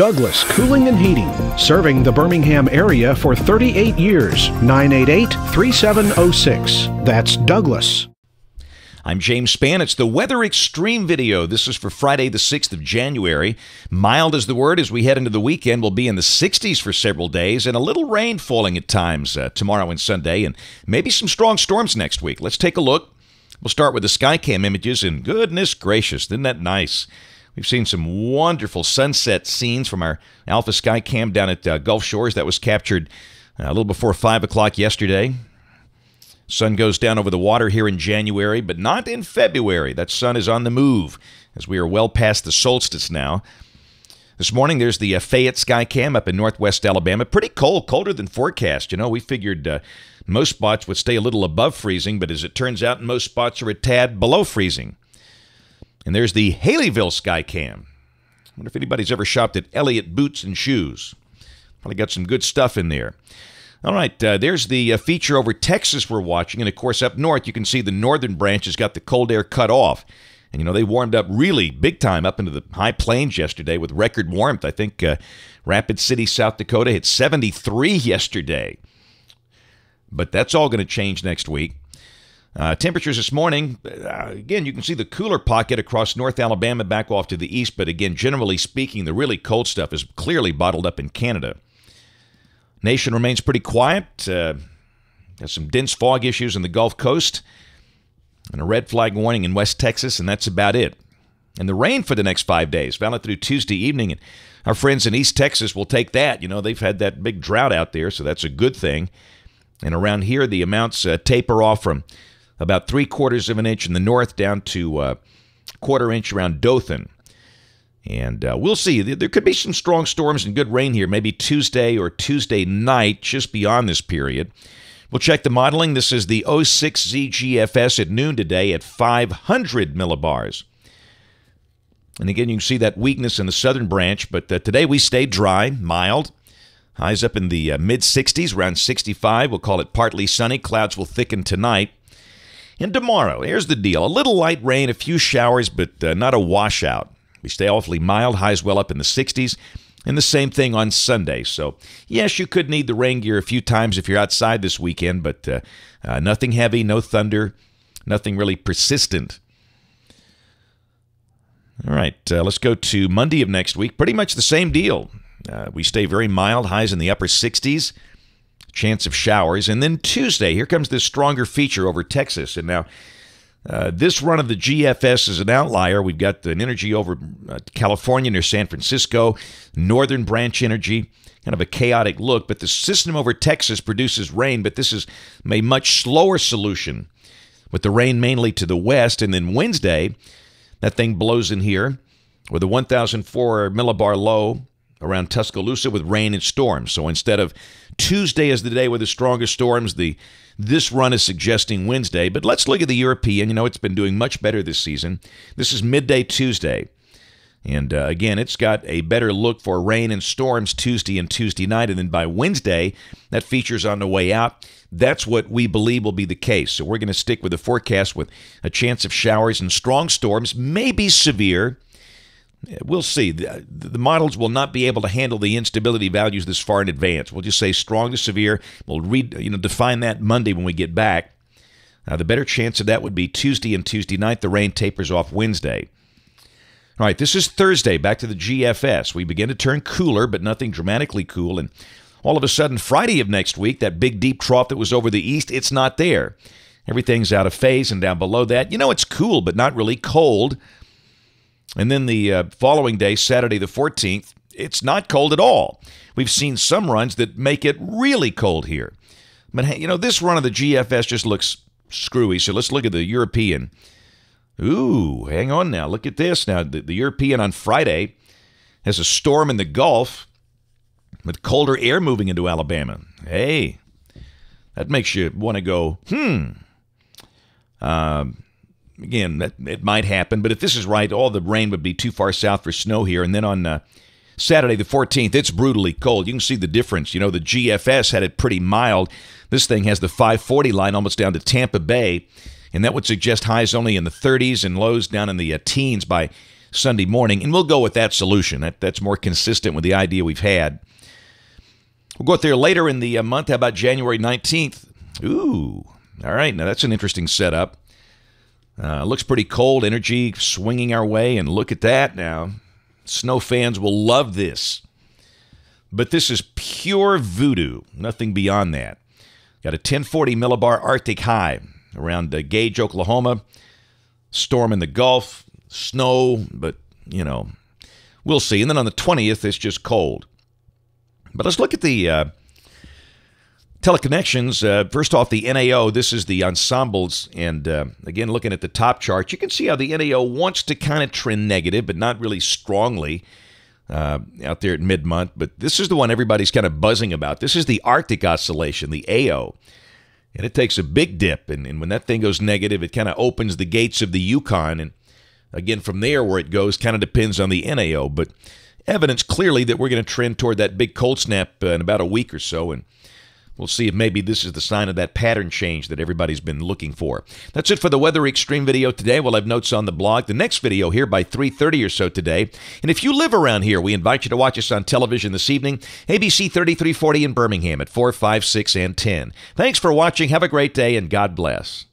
Douglas Cooling and Heating, serving the Birmingham area for 38 years. 988 3706. That's Douglas. I'm James Spann. It's the Weather Xtreme video. This is for Friday, the 6th of January. Mild is the word as we head into the weekend. We'll be in the 60s for several days and a little rain falling at times uh, tomorrow and Sunday, and maybe some strong storms next week. Let's take a look. We'll start with the Skycam images, and goodness gracious, isn't that nice? We've seen some wonderful sunset scenes from our Alpha Sky Skycam down at uh, Gulf Shores that was captured uh, a little before 5 o'clock yesterday. Sun goes down over the water here in January, but not in February. That sun is on the move as we are well past the solstice now. This morning, there's the uh, Fayette Skycam up in northwest Alabama. Pretty cold, colder than forecast. You know, we figured uh, most spots would stay a little above freezing, but as it turns out, most spots are a tad below freezing. And there's the Haleyville Skycam. I wonder if anybody's ever shopped at Elliott Boots and Shoes. Probably got some good stuff in there. All right, uh, there's the uh, feature over Texas we're watching. And of course, up north, you can see the northern branch has got the cold air cut off. And, you know, they warmed up really big time up into the high plains yesterday with record warmth. I think uh, Rapid City, South Dakota hit 73 yesterday. But that's all going to change next week. Uh, temperatures this morning, uh, again, you can see the cooler pocket across North Alabama back off to the east. But again, generally speaking, the really cold stuff is clearly bottled up in Canada. Nation remains pretty quiet. Uh, there's some dense fog issues in the Gulf Coast and a red flag warning in West Texas, and that's about it. And the rain for the next five days, valid through Tuesday evening. And our friends in East Texas will take that. You know, they've had that big drought out there, so that's a good thing. And around here, the amounts uh, taper off from about three quarters of an inch in the north down to uh, quarter inch around Dothan. And uh, we'll see. There could be some strong storms and good rain here, maybe Tuesday or Tuesday night, just beyond this period. We'll check the modeling. This is the 06ZGFS at noon today at 500 millibars. And again, you can see that weakness in the southern branch, but uh, today we stayed dry, mild. Highs up in the uh, mid 60s, around 65. We'll call it partly sunny. Clouds will thicken tonight. And tomorrow, here's the deal a little light rain, a few showers, but uh, not a washout. We stay awfully mild, highs well up in the 60s. And the same thing on Sunday. So, yes, you could need the rain gear a few times if you're outside this weekend, but uh, uh, nothing heavy, no thunder, nothing really persistent. All right, uh, let's go to Monday of next week. Pretty much the same deal. Uh, we stay very mild, highs in the upper 60s, chance of showers. And then Tuesday, here comes this stronger feature over Texas. And now, uh, this run of the GFS is an outlier. We've got an energy over uh, California near San Francisco, Northern Branch energy, kind of a chaotic look. But the system over Texas produces rain, but this is a much slower solution with the rain mainly to the west. And then Wednesday, that thing blows in here with a 1,004 millibar low around Tuscaloosa with rain and storms. So instead of Tuesday as the day with the strongest storms, the this run is suggesting Wednesday, but let's look at the European. You know, it's been doing much better this season. This is midday Tuesday. And uh, again, it's got a better look for rain and storms Tuesday and Tuesday night. And then by Wednesday, that feature's on the way out. That's what we believe will be the case. So we're going to stick with the forecast with a chance of showers and strong storms, maybe severe We'll see. The, the, models will not be able to handle the instability values this far in advance. We'll just say strong to severe. We'll read, you know, define that Monday when we get back. Uh, the better chance of that would be Tuesday and Tuesday night. The rain tapers off Wednesday. All right, this is Thursday. Back to the GFS. We begin to turn cooler, but nothing dramatically cool. And all of a sudden, Friday of next week, that big deep trough that was over the east, it's not there. Everything's out of phase, and down below that, you know, it's cool, but not really cold. And then the uh, following day, Saturday the 14th, it's not cold at all. We've seen some runs that make it really cold here. But, hey, you know, this run of the GFS just looks screwy. So let's look at the European. Ooh, hang on now. Look at this. Now, the, the European on Friday has a storm in the Gulf with colder air moving into Alabama. Hey, that makes you want to go, hmm. Um, again, that it might happen. But if this is right, all the rain would be too far south for snow here. And then on uh, Saturday the 14th, it's brutally cold. You can see the difference. You know, the GFS had it pretty mild. This thing has the 540 line almost down to Tampa Bay, and that would suggest highs only in the 30s and lows down in the uh, teens by Sunday morning, and we'll go with that solution. That, that's more consistent with the idea we've had. We'll go out there later in the uh, month. How about January 19th? Ooh, all right. Now that's an interesting setup. Uh, looks pretty cold, energy swinging our way, and look at that now. Snow fans will love this. But this is pure voodoo, nothing beyond that. Got a 1040 millibar Arctic high around uh, Gage, Oklahoma. Storm in the Gulf, snow, but, you know, we'll see. And then on the 20th, it's just cold. But let's look at the uh, teleconnections. Uh, first off, the NAO. This is the ensembles. And uh, again, looking at the top chart, you can see how the NAO wants to kind of trend negative, but not really strongly. Uh, out there at mid month, but this is the one everybody's kind of buzzing about. This is the Arctic Oscillation, the AO. And it takes a big dip. And, and when that thing goes negative, it kind of opens the gates of the Yukon. And again, from there, where it goes kind of depends on the NAO. But evidence clearly that we're going to trend toward that big cold snap uh, in about a week or so. And We'll see if maybe this is the sign of that pattern change that everybody's been looking for. That's it for the Weather Xtreme video today. We'll have notes on the blog. The next video here by 3.30 or so today. And if you live around here, we invite you to watch us on television this evening, ABC 3340 in Birmingham at 4, 5, 6, and 10. Thanks for watching. Have a great day, and God bless.